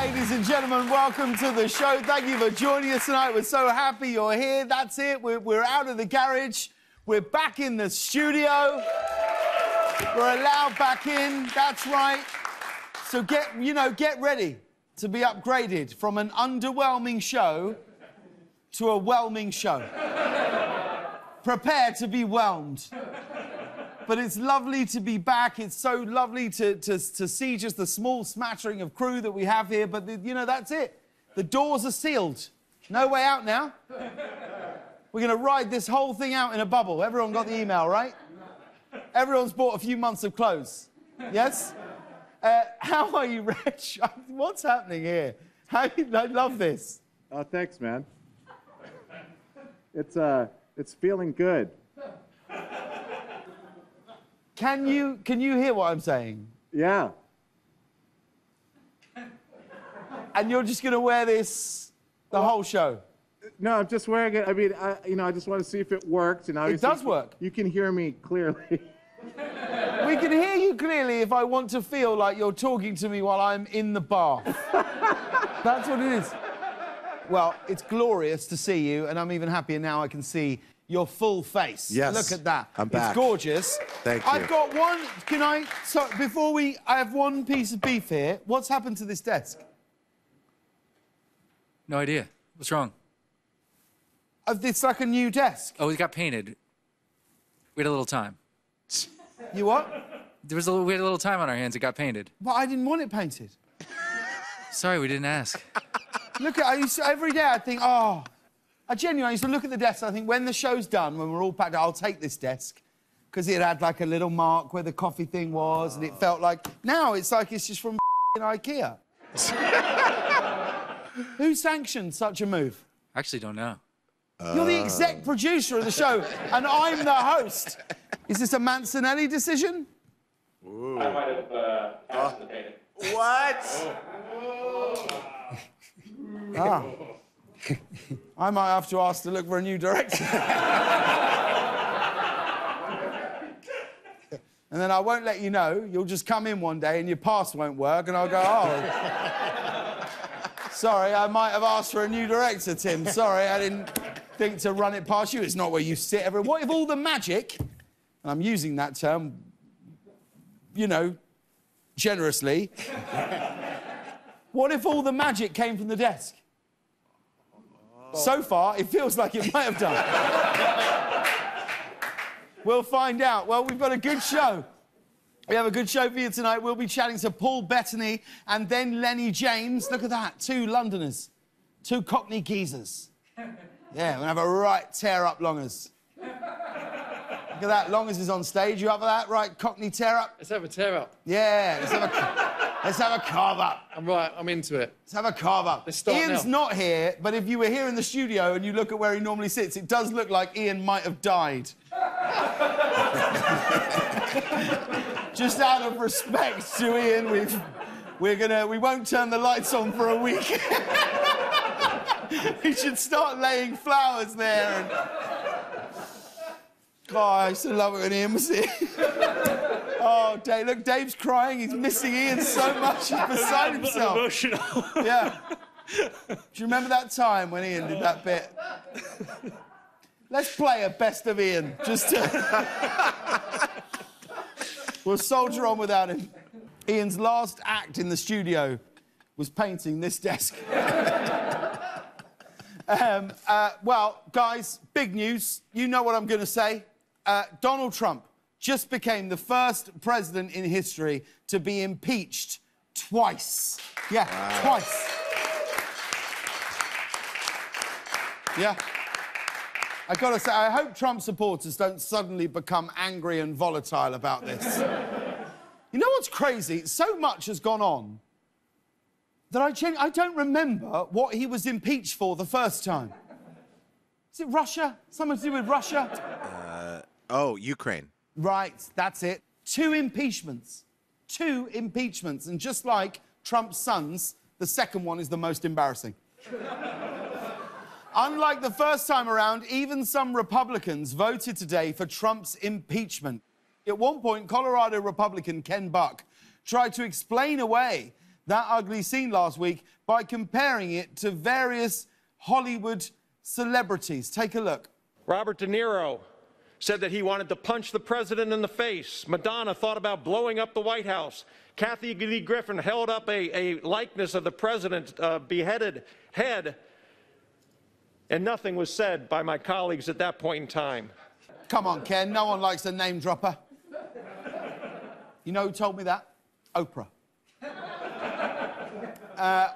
ladies and gentlemen. Welcome to the show. Thank you for joining us tonight. We're so happy you're here. That's it. We're, we're out of the garage. We're back in the studio. We're allowed back in. That's right. So get, you know, get ready to be upgraded from an underwhelming show to a whelming show. Prepare to be whelmed but it's lovely to be back. It's so lovely to, to, to see just the small smattering of crew that we have here. But, the, you know, that's it. The doors are sealed. No way out now. We're going to ride this whole thing out in a bubble. Everyone got the email, right? Everyone's bought a few months of clothes. Yes? Uh, how are you, Rich? What's happening here? How, I love this. Oh, thanks, man. It's, uh, it's feeling good. Can you can you hear what I'm saying? Yeah. And you're just gonna wear this the whole show? No, I'm just wearing it. I mean, I, you know, I just want to see if it works. And it does work. You can hear me clearly. we can hear you clearly if I want to feel like you're talking to me while I'm in the bath. That's what it is. Well, it's glorious to see you, and I'm even happier now I can see your full face. Yes. Look at that. I'm back. It's gorgeous. Thank you. I've got one. Can I? So before we, I have one piece of beef here. What's happened to this desk? No idea. What's wrong? Uh, it's like a new desk. Oh, it got painted. We had a little time. You what? There was a little, we had a little time on our hands. It got painted. But I didn't want it painted. Sorry, we didn't ask. Look at I used to, every day. I think, oh, I genuinely used to look at the desk. I think when the show's done, when we're all packed, I'll take this desk because it had like a little mark where the coffee thing was, and it felt like now it's like it's just from IKEA. Who sanctioned such a move? I actually don't know. You're the exec producer of the show, and I'm the host. Is this a Mancinelli decision? Ooh. I might have uh, anticipated. What? ah. I might have to ask to look for a new director. and then I won't let you know. You'll just come in one day and your pass won't work, and I'll go, oh. Sorry, I might have asked for a new director, Tim. Sorry, I didn't think to run it past you. It's not where you sit every. What if all the magic, and I'm using that term, you know, generously, what if all the magic came from the desk? So far, it feels like it might have done. we'll find out. Well, we've got a good show. We have a good show for you tonight. We'll be chatting to Paul Bettany and then Lenny James. Look at that, two Londoners, two Cockney geezers. Yeah, we're gonna have a right tear up Longers. Look at that, Longers is on stage. You up for that? Right, Cockney tear up? Let's have a tear up. Yeah, let's have a, let's have a carve up. I'm right, I'm into it. Let's have a carve up. Let's start Ian's now. not here, but if you were here in the studio and you look at where he normally sits, it does look like Ian might have died. Just out of respect to Ian, we've, we're gonna, we won't turn the lights on for a week. we should start laying flowers there. And... God, I used to love it when Ian was here. oh, Dave, look, Dave's crying. He's missing Ian so much. He's beside himself. Emotional. Yeah. Do you remember that time when Ian did that bit? Let's play a best of Ian, just to. we'll soldier on without him. Ian's last act in the studio was painting this desk. um, uh, well, guys, big news. You know what I'm going to say. Uh, Donald Trump just became the first president in history to be impeached twice. Yeah, wow. twice. Yeah. I gotta say, I hope Trump supporters don't suddenly become angry and volatile about this. you know what's crazy? So much has gone on that I, gen- I don't remember what he was impeached for the first time. Is it Russia? Something to do with Russia? Uh, oh, Ukraine. Right, that's it. Two impeachments. Two impeachments. And just like Trump's sons, the second one is the most embarrassing. Unlike the first time around, even some Republicans voted today for Trump's impeachment. At one point, Colorado Republican Ken Buck tried to explain away that ugly scene last week by comparing it to various Hollywood celebrities. Take a look. Robert De Niro said that he wanted to punch the president in the face. Madonna thought about blowing up the White House. Kathy Griffin held up a, a likeness of the president's uh, beheaded head, and nothing was said by my colleagues at that point in time. Come on, Ken, no one likes a name dropper. You know who told me that? Oprah. Uh,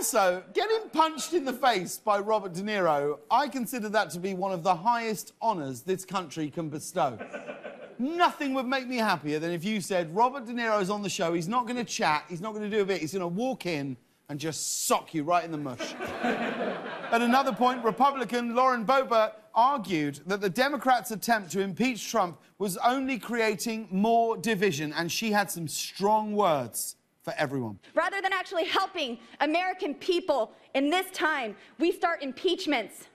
also, getting punched in the face by Robert De Niro, I consider that to be one of the highest honours this country can bestow. Nothing would make me happier than if you said, Robert De Niro's on the show, he's not going to chat, he's not going to do a bit, he's going to walk in and just sock you right in the mush. At another point, Republican Lauren Boebert argued that the Democrats' attempt to impeach Trump was only creating more division, and she had some strong words for everyone. Rather than actually helping American people in this time, we start impeachments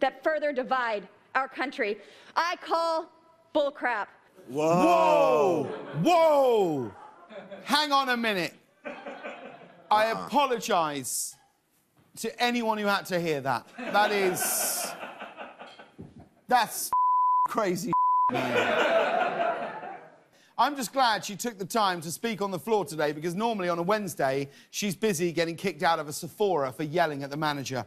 that further divide our country. I call bullcrap. Whoa! Whoa! Hang on a minute. I apologize to anyone who had to hear that. That is. That's crazy. I'm just glad she took the time to speak on the floor today because normally on a Wednesday, she's busy getting kicked out of a Sephora for yelling at the manager.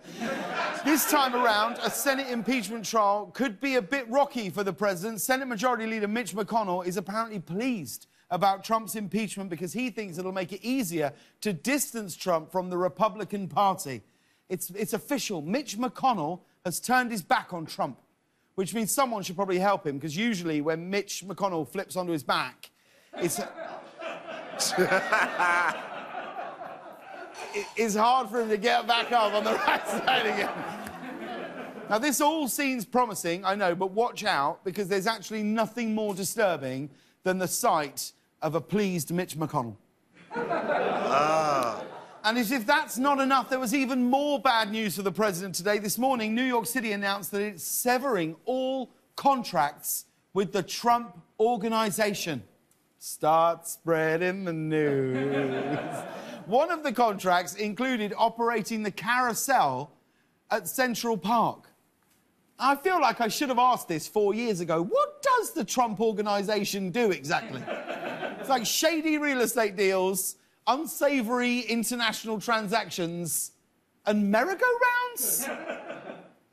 this time around, a Senate impeachment trial could be a bit rocky for the president. Senate Majority Leader Mitch McConnell is apparently pleased about Trump's impeachment because he thinks it'll make it easier to distance Trump from the Republican Party. It's, it's official. Mitch McConnell has turned his back on Trump, which means someone should probably help him because usually when Mitch McConnell flips onto his back, it's. it's hard for him to get back up on the right side again. Now, this all seems promising, I know, but watch out because there's actually nothing more disturbing than the sight of a pleased Mitch McConnell. Ah. And as if that's not enough, there was even more bad news for the president today. This morning, New York City announced that it's severing all contracts with the Trump Organization. Start spreading the news. One of the contracts included operating the carousel at Central Park. I feel like I should have asked this four years ago. What does the Trump Organization do exactly? It's like shady real estate deals, unsavory international transactions, and merry-go-rounds?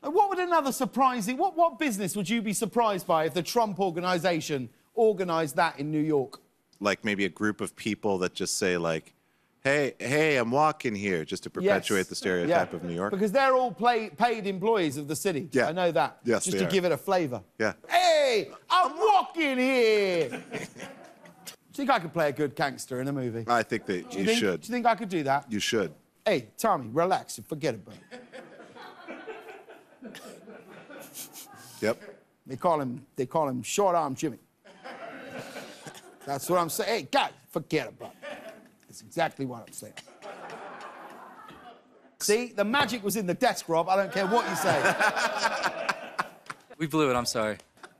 What would another surprising... What, what business would you be surprised by if the Trump Organization organized that in New York? Like maybe a group of people that just say like, "Hey, hey, I'm walking here," just to perpetuate Yes. the stereotype Yeah. of New York. Because they're all play, paid employees of the city. Yeah. I know that. Yes, Just they to are. give it a flavour. Yeah. Hey, I'm walking here. do you think I could play a good gangster in a movie? I think that Do you, think, should. Do you think I could do that? You should. Hey, Tommy, relax and forget about it. Yep. They call him, they call him Short Arm Jimmy. That's what I'm saying. Hey, guys, forget about it. That's exactly what I'm saying. See, the magic was in the desk, Rob. I don't care what you say. We blew it. I'm sorry.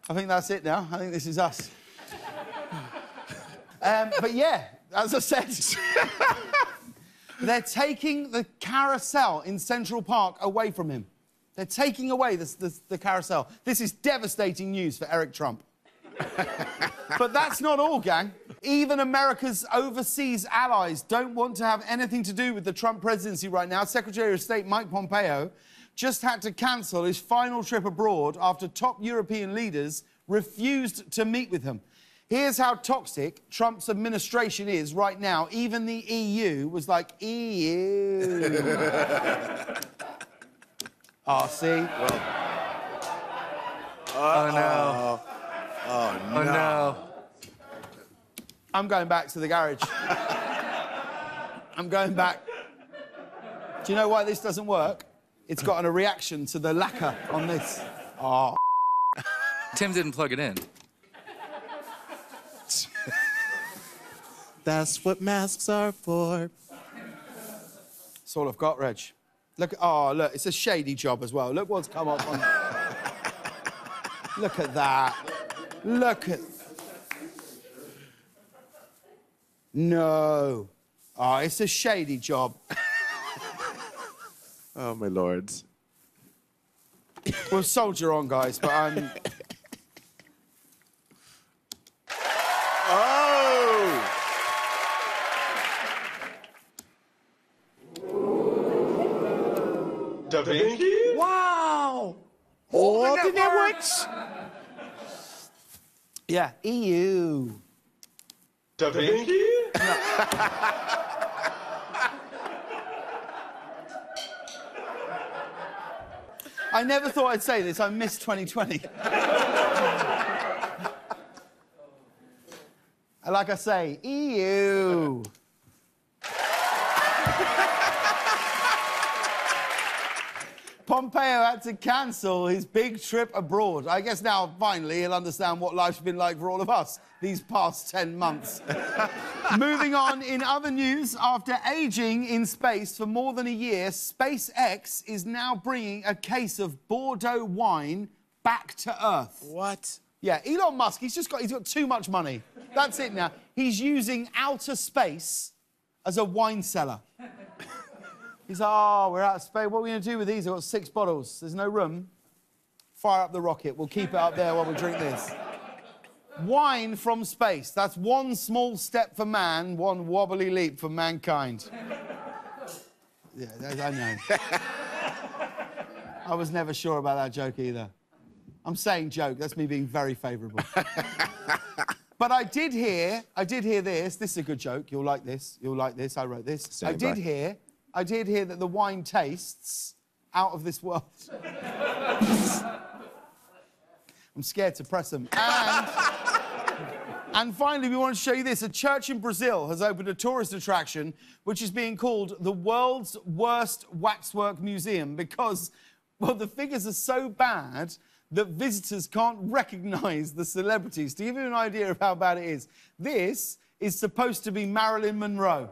I think that's it now. I think this is us. Um, but yeah, as I said, they're taking the carousel in Central Park away from him. They're taking away the, the, the carousel. This is devastating news for Eric Trump. but that's not all, gang. Even America's overseas allies don't want to have anything to do with the Trump presidency right now. Secretary of State Mike Pompeo just had to cancel his final trip abroad after top European leaders refused to meet with him. Here's how toxic Trump's administration is right now. Even the EU was like, EU. oh, ah, see? Oh no. Uh, oh, oh, oh no. Oh no. I'm going back to the garage. I'm going back. Do you know why this doesn't work? It's gotten a reaction to the lacquer on this. Ah. Oh, Tim didn't plug it in. That's what masks are for. that's all I've got, Reg. Look, oh, look, it's a shady job as well. Look what's come up on. look at that. Look at. No. Oh, it's a shady job. Oh my lords. We'll soldier on, guys, but I'm. Oh! Da Vinci? Wow! All the networks! Yeah, E EU. Da Vinci? I never thought I'd say this. I missed 2020. And like I say, EU. Pompeo had to cancel his big trip abroad. I guess now, finally, he'll understand what life's been like for all of us these past 10 months. Moving on, in other news, after aging in space for more than a year, SpaceX is now bringing a case of Bordeaux wine back to Earth. What? Yeah, Elon Musk, he's just got he's got too much money. That's it now. He's using outer space as a wine cellar. He's like, oh, we're out of space. What are we going to do with these? I've got six bottles. There's no room. Fire up the rocket. We'll keep it up there while we drink this. Wine from space. That's one small step for man, one wobbly leap for mankind. Yeah, I know. I was never sure about that joke either. I'm saying joke. That's me being very favourable. but I did hear, I did hear this. This is a good joke. You'll like this. You'll like this. I wrote this. I did hear, I did hear that the wine tastes out of this world. I'm scared to press them. And, and finally, we want to show you this. A church in Brazil has opened a tourist attraction which is being called the world's worst waxwork museum because, well, the figures are so bad that visitors can't recognize the celebrities. To give you an idea of how bad it is, this is supposed to be Marilyn Monroe.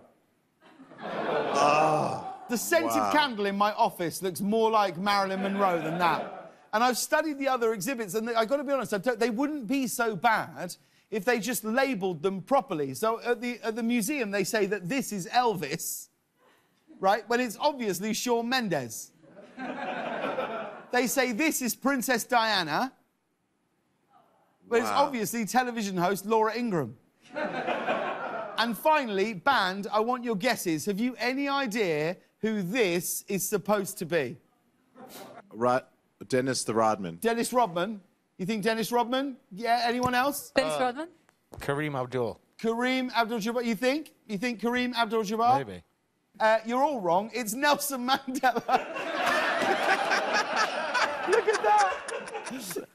Ah. The scented Wow. candle in my office looks more like Marilyn Monroe than that. And I've studied the other exhibits, and I've got to be honest, they wouldn't be so bad if they just labelled them properly. So at the, at the museum, they say that this is Elvis, right? When it's obviously Shawn Mendes. they say this is Princess Diana, but it's obviously television host Laura Ingraham. And finally, band, I want your guesses. Have you any idea who this is supposed to be? Right, Dennis the Rodman. Dennis Rodman? You think Dennis Rodman? Yeah, anyone else? Dennis Rodman? Kareem Abdul. Kareem Abdul Jabbar. You think? You think Kareem Abdul Jabbar? Maybe. Uh, you're all wrong. It's Nelson Mandela. Look at that.